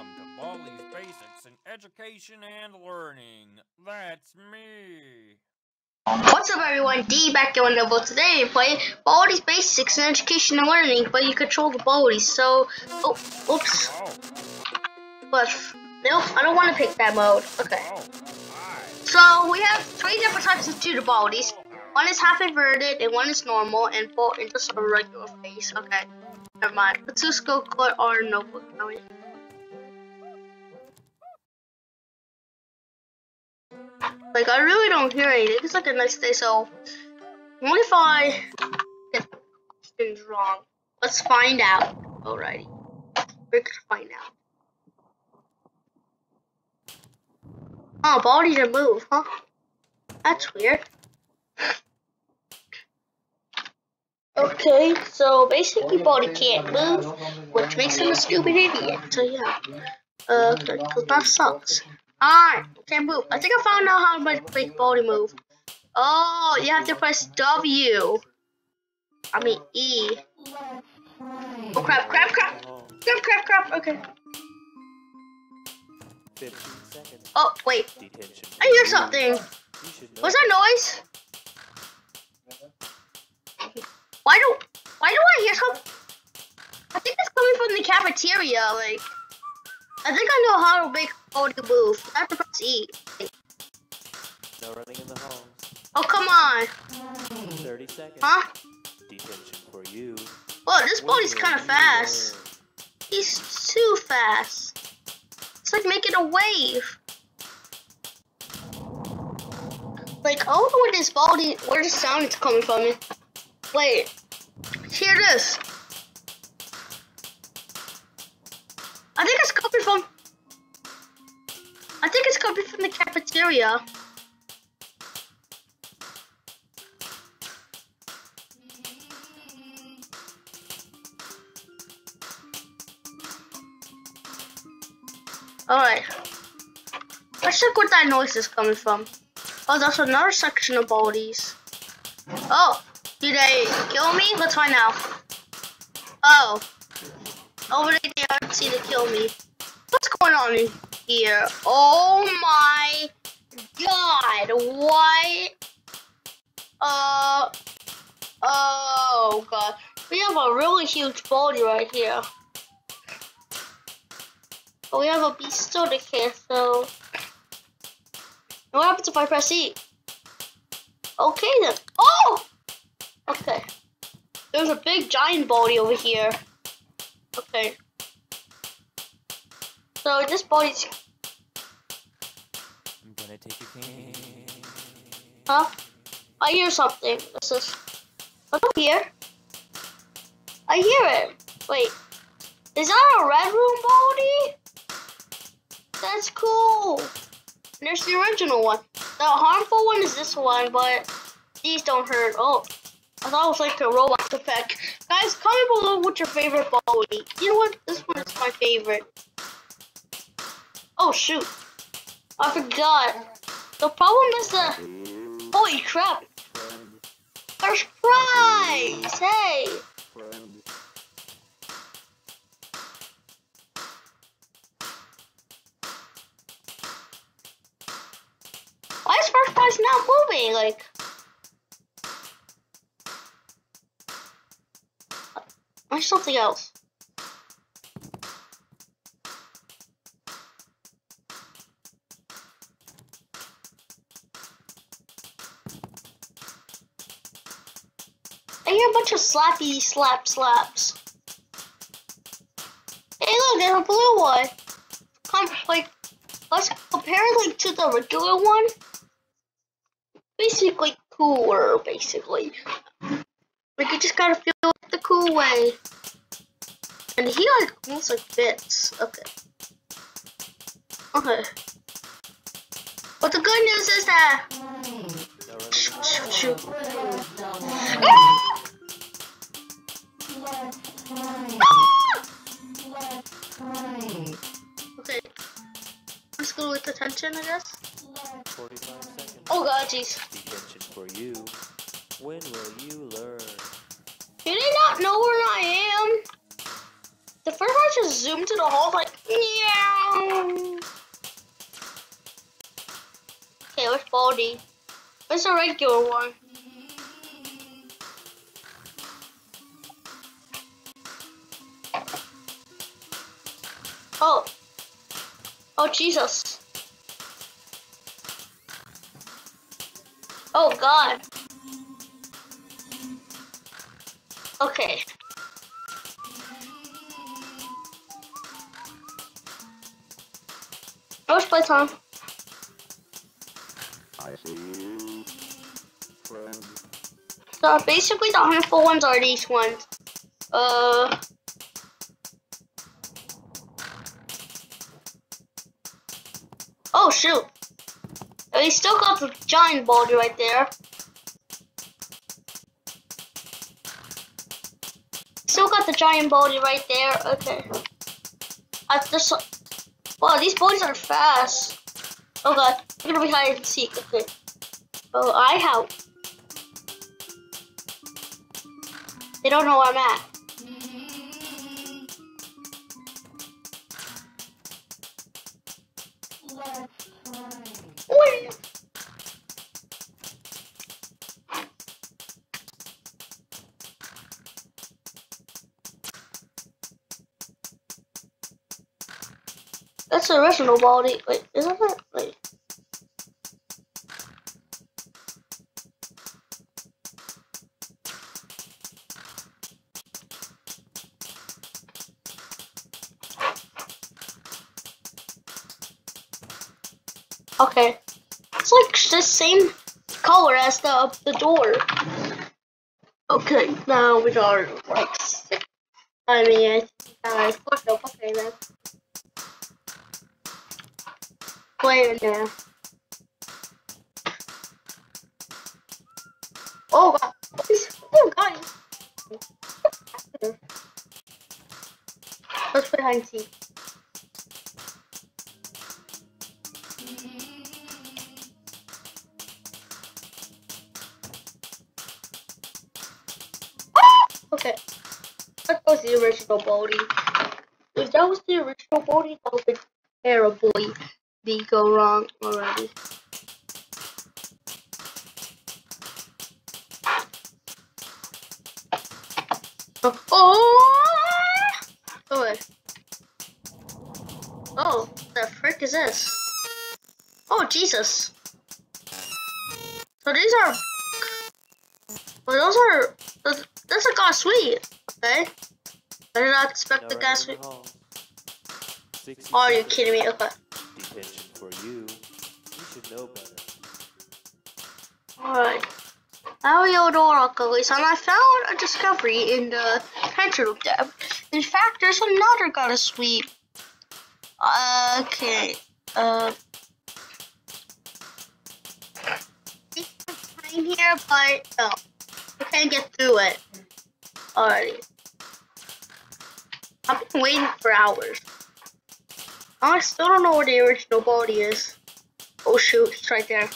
Welcome to Baldi's Basics in Education and Learning. That's me. What's up everyone, D back on level. Today we're playing Baldi's Basics in Education and Learning, but you control the Baldis, so... Oh, oops. Oh, But, nope, I don't want to pick that mode. Okay. oh. So, we have three different types of tutor Baldis. One is half inverted, and one is normal, and four in just a regular face. Okay, never mind. Let's just go put our notebook. Like, I really don't hear anything. It's like a nice day, so... What if I get questions wrong? Let's find out. Alrighty. We're gonna find out. Oh, Baldi didn't move, huh? That's weird. Okay, so basically Baldi can't move, which makes him a stupid idiot. So yeah. Uh, because that sucks. Alright, can't move. I think I found out how to make Baldi move. Oh, you have to press W. I mean E. Oh crap, crap, crap! Crap, crap, crap, okay. Oh, wait. I hear something. What's that noise? Why do why do I hear some? I think it's coming from the cafeteria. Like, I think I know how to make Oh, Baldi move. I have to press E. No running in the halls. Oh come on, 30 seconds. huh? Detention for you. Whoa, this When Baldi's kind of fast. He's too fast. It's like making a wave. Like, I don't know where this Baldi, where the sound is coming from. Wait, hear this. I think it's coming from. Coming from the cafeteria. Alright. Let's check where that noise is coming from. Oh, that's another section of Baldis. Oh, did they kill me? Let's find out. Oh. Over there, they aren't see to kill me. What's going on here? Oh my god, what? Uh, oh god. We have a really huge Baldi right here. But we have a BSODA can, so. What happens if I press E? Okay then. Oh! Okay. There's a big giant Baldi over here. Okay. So this Baldi's. I'm gonna take your cane. Huh? I hear something. This is. Look up here. I hear it. Wait. Is that a red room Baldi? That's cool. And there's the original one. The harmful one is this one, but these don't hurt. Oh, I thought it was like a robot effect. Guys, comment below what's your favorite Baldi. You know what? This one is my favorite. Oh shoot. I forgot. The problem is the... Holy crap. First prize! Hey! Why is first prize not moving? Like... Where's something else? A bunch of slappy slap slaps. Hey look, there's a blue one. Com like, let's compare it like to the regular one. Basically cooler, basically. Like you just gotta feel it the cool way. And he like almost like fits. Okay. Okay. But the good news is that hmm. ah! Attention, I guess. 45. Oh god, jeez. Detention for you. When will you learn? Do they not know where I am? The first match just zoom to the hole like meow. Okay, where's Baldi? Where's the regular one? Oh. Oh Jesus. Oh God. Okay. Where's playtime? I see you, friend. So basically the harmful ones are these ones. Uh Oh shoot. Oh, he still got the giant Baldi right there. Still got the giant Baldi right there. Okay. I just Wow, these boys are fast. Oh god, I'm gonna be hide and seek. Okay. Oh, I help. They don't know where I'm at. That's the original Baldi. Wait, isn't it? Wait. Okay. It's like the same color as the the door. Okay, now we are like. I mean, uh, push up. Okay, then. Play in there. Oh god! Oh god! Let's play hide and seek. Okay. That was the original Baldi. If that was the original Baldi, that would be terribly be go wrong already. Oh! Oh! Oh, wait. Oh, the frick is this? Oh, Jesus. So these are... Well, those are... Those, that's a Gotta Sweep. Okay. I did not expect the Gotta Sweep. the hall. 60 Oh, are you kidding me? Okay. For you. You should know better. Alright. To Oracle, and I found a discovery in the treasure of. In fact, there's another Gotta Sweep. Okay. Uh. Time here, but no, we can't get through it. Alrighty. I've been waiting for hours. I still don't know where the original Baldi is. Oh shoot, it's right there.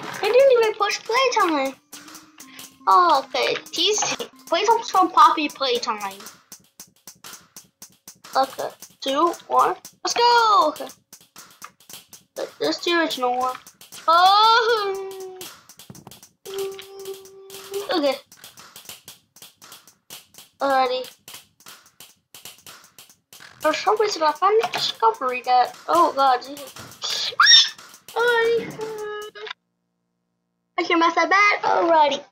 I didn't even push playtime. Oh, okay. These playtime's from Poppy Playtime. Okay. Two, one. Let's go! Okay. This the original one. Oh! Okay. Alrighty. For some reason, I found a discovery that. Oh god. Alrighty. I can mess that bad. Alrighty.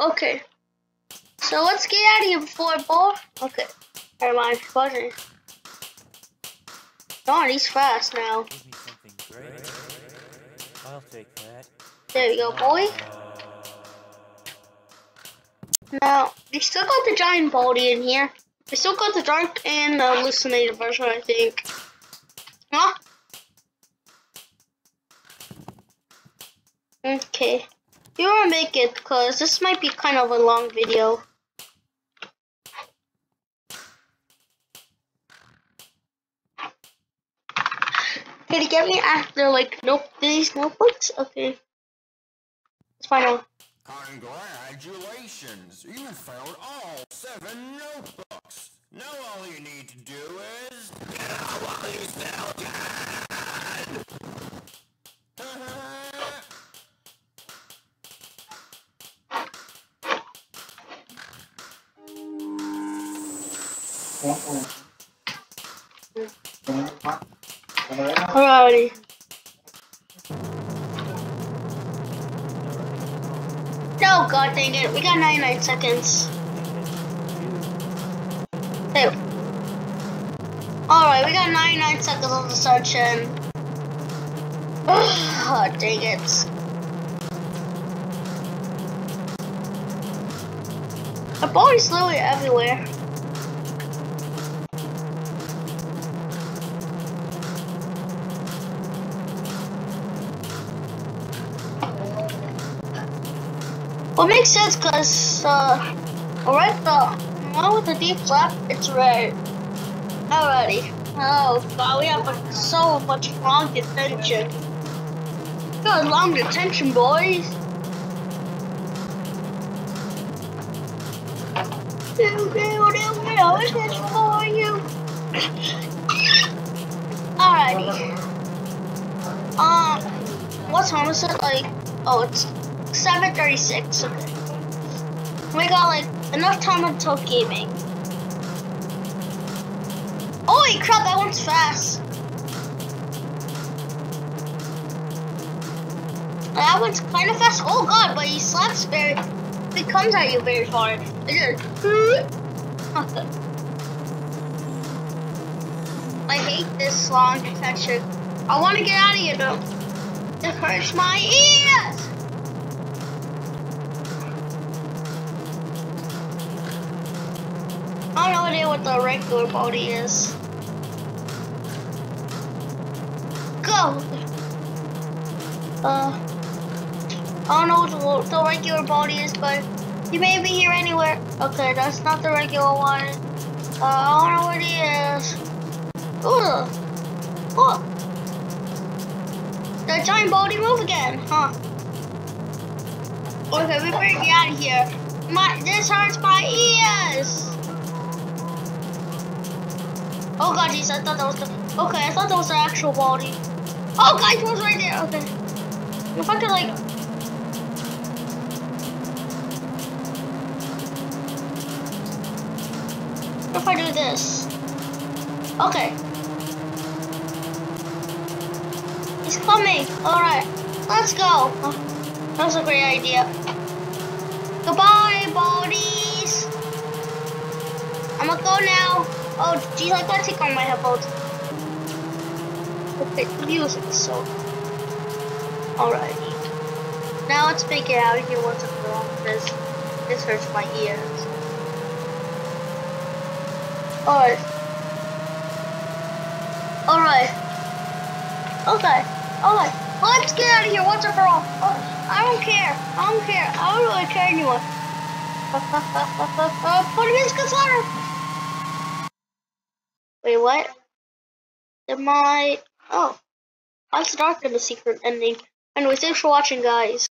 Okay. So let's get out of here before I ball. Okay. Never mind. Buzzing. Darn, he's fast now. Give me something great. I'll take that. There we go, boy. Now, we still got the giant Baldi in here. We still got the dark and the hallucinated version, I think. Huh? Okay. You wanna make it, cause this might be kind of a long video. Can you get me after like nope these notebooks? Okay. Let's find out. Congratulations! You found all seven notebooks. Now all you need to do is get out while you still can. Alrighty. No, god dang it. We got 99 seconds. Hey. Alright, we got 99 seconds on the session. oh, dang it. The Baldi's literally everywhere. Well, makes sense because, uh, alright, the one with the deep left, it's red. Alrighty. Oh god, we have like, so much long detention. Got long detention, boys. Do, is for you? Alrighty. Um? Like, oh, it's 7.36, okay. We got like enough time until gaming. Holy crap, that one's fast. That one's kind of fast. Oh god, but he slaps very, he comes at you very far. It just, I hate this long detention. I want to get out of here though. It hurts my ears. What the regular Baldi is. Go! Uh, I don't know what the regular Baldi is, but you may be here anywhere. Okay, that's not the regular one. Uh, I don't know what he is. Ugh. What? The giant Baldi move again, huh? Okay, we better get out of here. My, this hurts my ears. Oh god, jeez, I thought that was the. Okay, I thought that was the actual Baldi. Oh god, it was right there. Okay. If I could like. If I do this? Okay. He's coming. Alright. Let's go. Oh, that was a great idea. Goodbye, Baldis. I'm gonna go now. Oh, geez, I gotta take on my headphones. The music is so. Alrighty. Now let's make it out of here once and for all because this hurts my ears. Alright. Alright. Okay. Alright. Let's get out of here once and for all. Oh, I don't care. I don't care. I don't really care anymore. Put him in Scatter! What? Am I... Oh. Dark in the secret ending. Anyways, thanks for watching, guys.